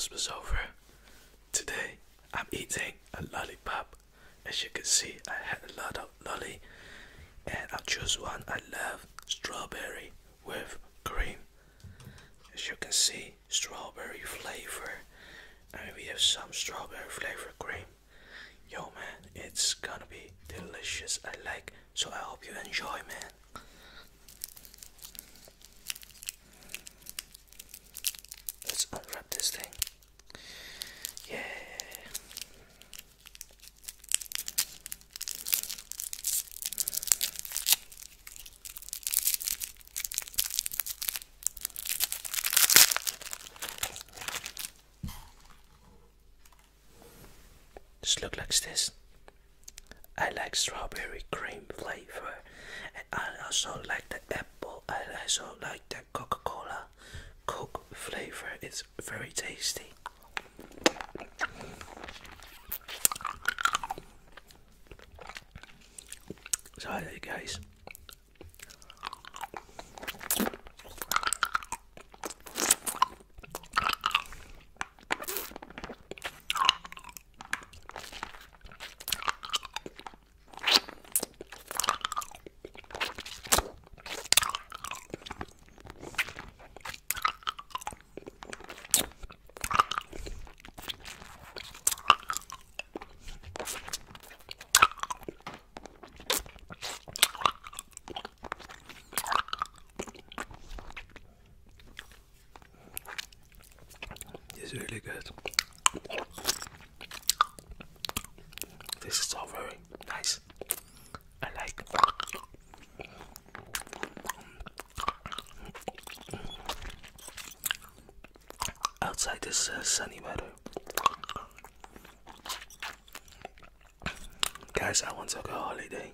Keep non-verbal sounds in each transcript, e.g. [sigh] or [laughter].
breakfast was over. Today I'm eating a lollipop. As you can see, I had a lot of lolly, and I choose one I love strawberry with cream. As you can see, strawberry flavor, and we have some strawberry flavor cream. Yo, man, it's gonna be delicious. I like, so I hope you enjoy, man. Let's unwrap this thing. Yeah. Just look like this. I like strawberry cream flavor, and I also like the apple. I also like the Coca-Cola Coke flavor. It's very tasty. Sorry, guys. It's really good. This is all very nice. I like. Outside this uh, sunny weather. Guys, I want to go holiday.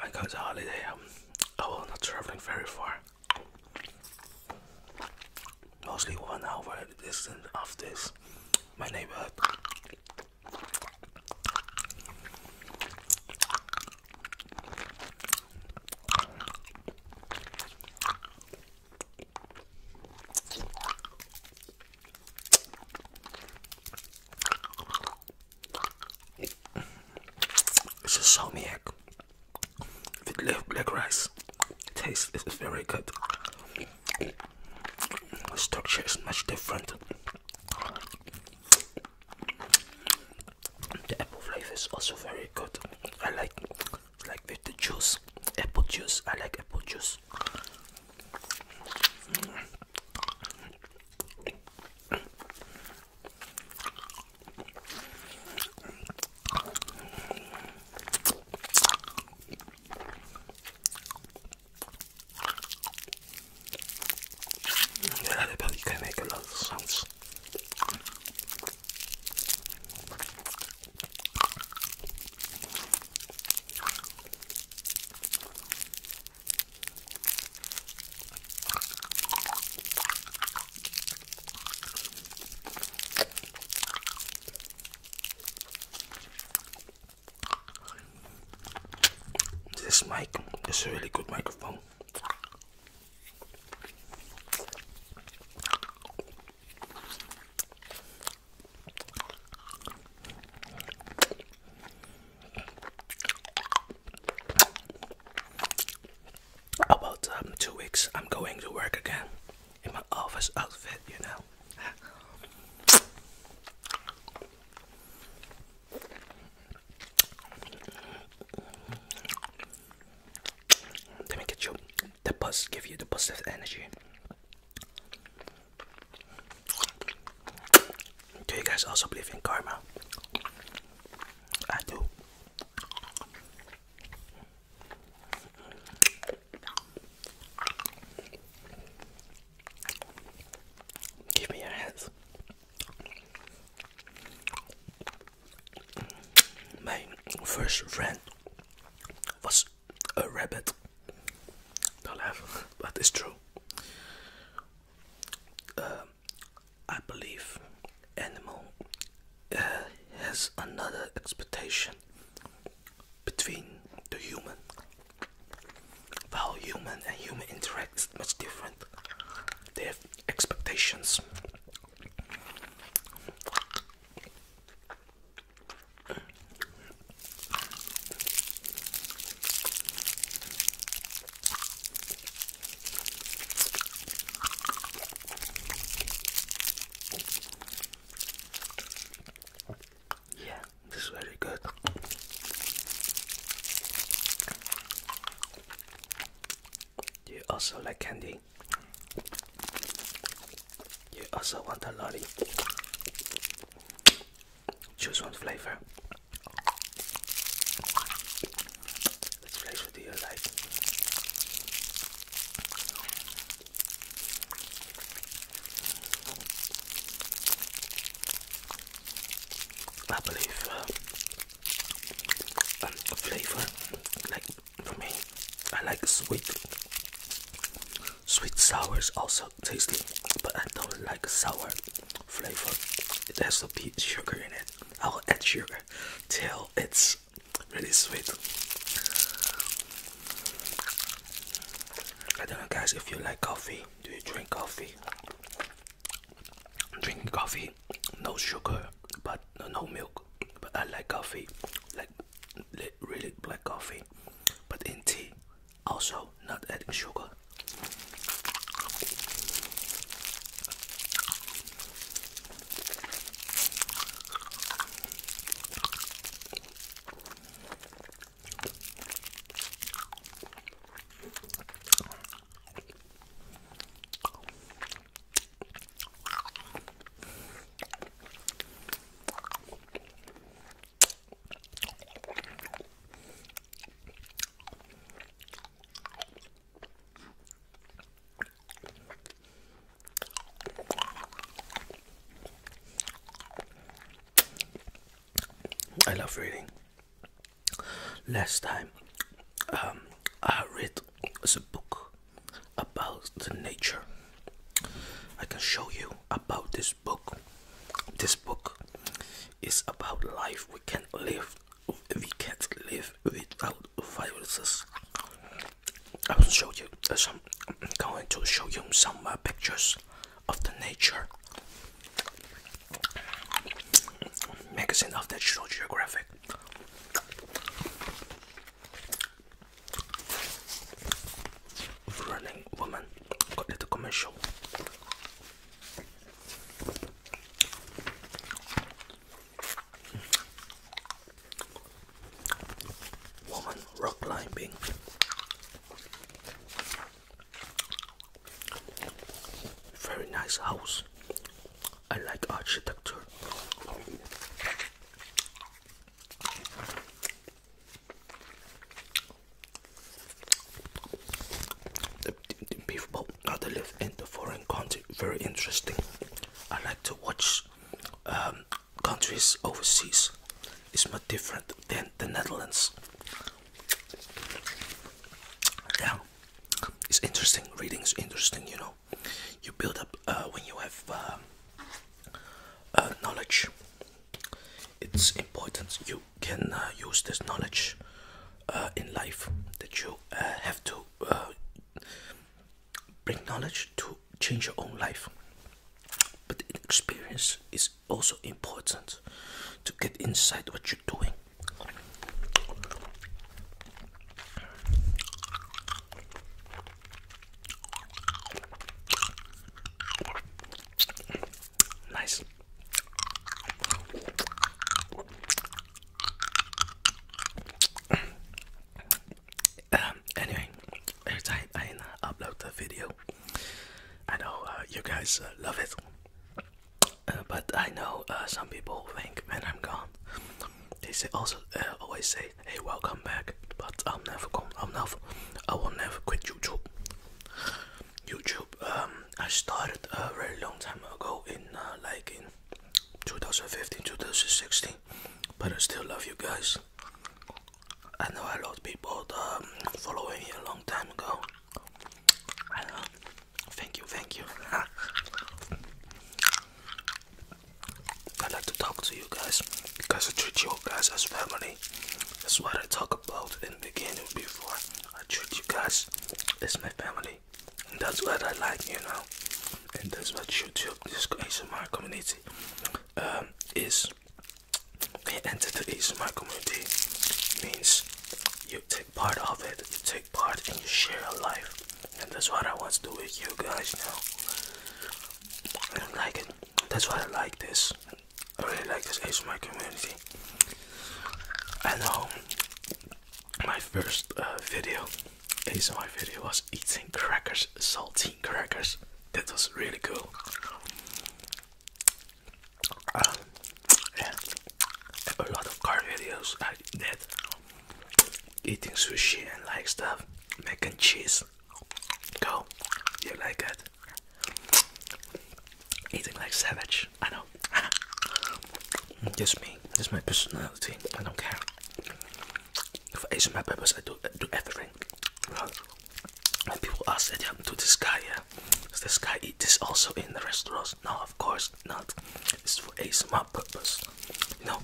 I go to holiday. Um, I will not traveling very far. Mostly one hour distance of this my neighborhood. It's a salmi egg with black rice. Taste is very good. The structure is much different. The apple flavor is also very good. I like like with the juice, apple juice. I like apple juice. Yeah, they probably can make a lot of sounds. This mic is a really good microphone. About um, two weeks, I'm going to work again in my office outfit, you know. Let me get you give you the positive energy. Do you guys also believe in karma? I do. Give me your hands. My first friend was a rabbit. Don't laugh, but it's true. Uh, I believe animal uh, has another expectation between the human. Also like candy. You also want a lolly. Choose one flavor. Which flavor do you like? I believe uh, a flavor like for me, I like sweet. Sour is also tasty, but I don't like sour flavor. It has to be sugar in it. I will add sugar till it's really sweet. I don't know, guys, if you like coffee. Do you drink coffee? Drinking coffee, no sugar, but no milk. But I like coffee, like really black coffee. But in tea, also not adding sugar. Love reading. Last time, um, I read a book about the nature. I can show you about this book. This book is about life. We can't live. We can't live without viruses. I will show you some. I'm going to show you some uh, pictures of the nature magazine of National Geographic. Running woman got little commercial. Woman rock climbing. Very nice house. I like architecture. The, the people that live in the foreign country very interesting. I like to watch um, countries overseas. It's much different than the Netherlands. Yeah, it's interesting. Reading is interesting. You know, you build up uh, when you have uh, uh, knowledge. It's important you can uh, use this knowledge uh, in life. That you uh, have to bring knowledge to change your own life. But experience is also important to get inside what you're doing. Nice. Um, anyway, every time I uh, upload the video, I know uh, you guys uh, love it. Uh, but I know uh, some people think when I'm gone, they say also uh, always say, "Hey, welcome back." But I'm never gone. I'm never. I will never quit YouTube. YouTube. Um, I started a very long time ago in like in 2015, 2016. But I still love you guys. I know a lot of people um, following me a long time ago. Thank you, thank you. [laughs] I like to you guys because I treat you guys as family. That's what I talk about in the beginning before. I treat you guys as my family. And that's what I like, you know. And that's what YouTube, this ASMR community, um, is. When enter the ASMR community, means you take part of it, you take part and you share your life. And that's what I want to do with you guys now. I don't like it. That's why I like this. I really like this ASMR community. I know my first uh, video ASMR video was eating crackers, saltine crackers. That was really cool. Um, yeah, a lot of car videos I did. Eating sushi and like stuff, mac and cheese. Go, you like it? Eating like savage. I know. Just me. Is my personality. I don't care. For ASMR purpose, I do do everything. When people ask that, yeah, to this guy, yeah, does this guy eat this also in the restaurants? No, of course not. It's for ASMR purpose. You know,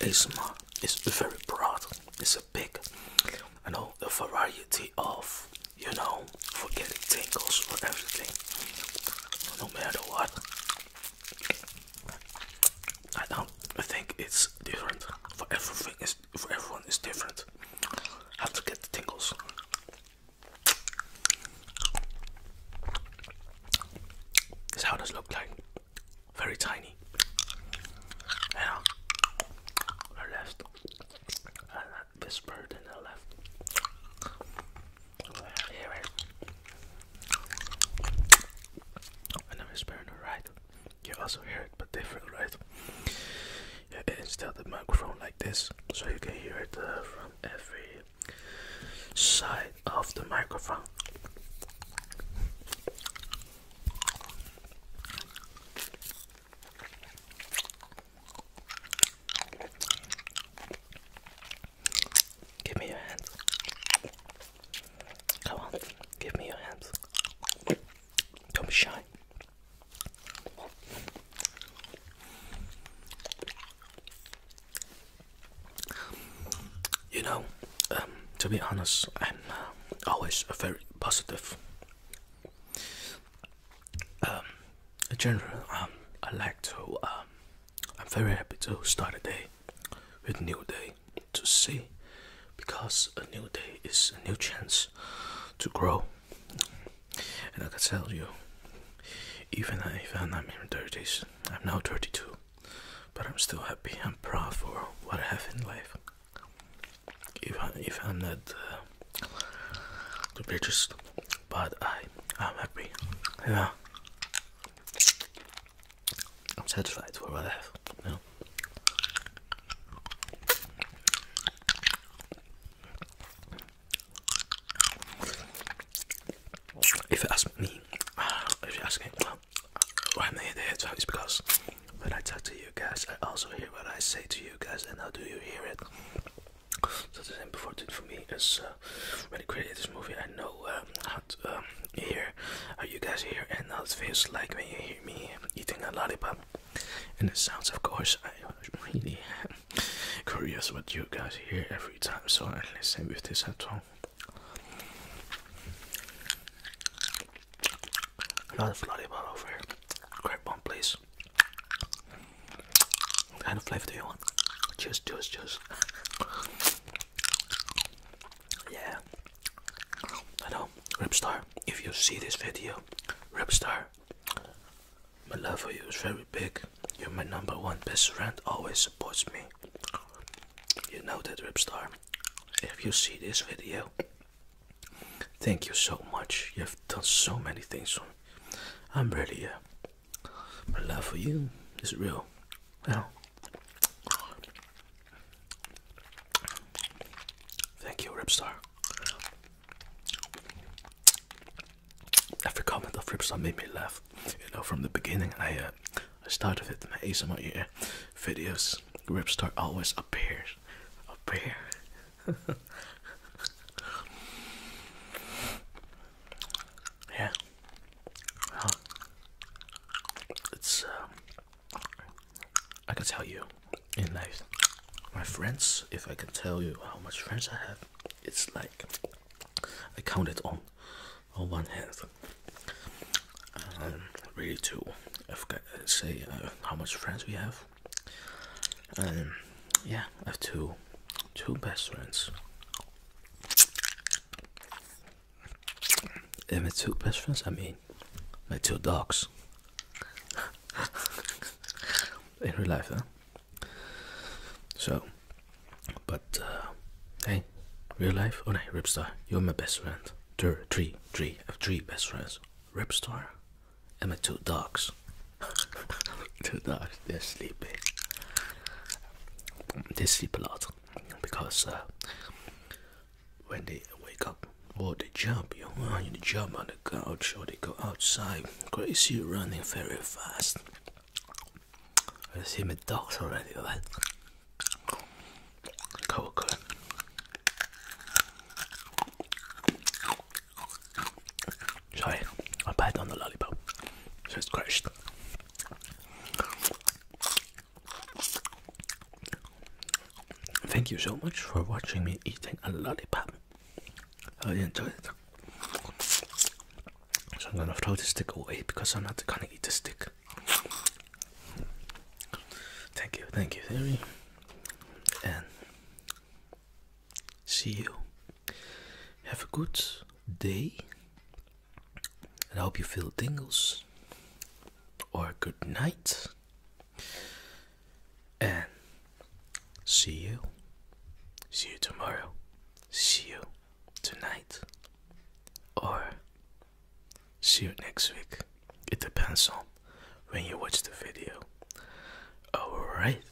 ASMR is very broad. It's a big, I know, the variety of, you know, for getting tingles for everything. No matter what. I don't I think it's different. For everything is for everyone is different. How to get the tingles. This how does look like. Very tiny. Yeah. Or left. And whispered in the left. Hear it. And I whisper in the right. You also hear it, but different, right? Yeah, instead the microphone like this, so you can hear it uh, from every side of the microphone. Give me your hand. Come on, give me your hand. Shy. You know, um, to be honest, I'm uh, always a very positive. Um, in general, um, I like to. Um, I'm very happy to start a day with new day to see, because a new day is a new chance to grow. And I can tell you, even even I'm in thirties, I'm now 32, but I'm still happy. I'm proud for what I have in life. Even if I'm not uh, the richest, but I I'm happy. Yeah, I'm satisfied for what I have. You know? If you ask me, if you ask me, well, why am I in the headphones? Because when I talk to you guys, I also hear what I say to you guys, and how do you hear it? So the did for me is uh, when I created this movie, I know um, how to um, hear how you guys hear, and how it feels like when you hear me eating a lollipop. And the sounds, of course, I'm really curious what you guys hear every time, so I listen with this headphone. A lot of lollipop over here. What kind of flavor do you want? Just, just, just. yeah. I know. Ripstar, if you see this video, Ripstar, my love for you is very big. You're my number one best friend, always supports me. You know that, Ripstar. If you see this video, thank you so much. You have done so many things for me. I'm really, uh, my love for you is real. Well, thank you, Ripstar. Every comment of Ripstar made me laugh. You know, from the beginning, I uh, I started with my ASMR videos. Ripstar always appears, appear. [laughs] yeah. Well, it's um, I can tell you in life, my friends. I can tell you how much friends I have, it's like I count it on on one hand. Um, really, I say uh, how much friends we have, um, yeah, I have two, two best friends. And my two best friends, I mean, my two dogs. [laughs] In real life, huh? So, but uh, hey, real life, oh no, Ripstar, you're my best friend. There three, three, I have three best friends. Ripstar and my two dogs. [laughs] two dogs, they're sleeping. They sleep a lot because uh, when they wake up or they jump, you know, they jump on the couch or they go outside, crazy running very fast. I see my dogs already, right? Sorry, I bite on the lollipop. Thank you so much for watching me eating a lollipop. I enjoyed it. So I'm gonna throw the stick away because I'm not gonna eat the stick. Thank you, thank you, Theory. And see you. Have a good day. And I hope you feel tingles. Or good night. And see you. See you tomorrow. See you tonight. Or see you next week. It depends on when you watch the video. Alright.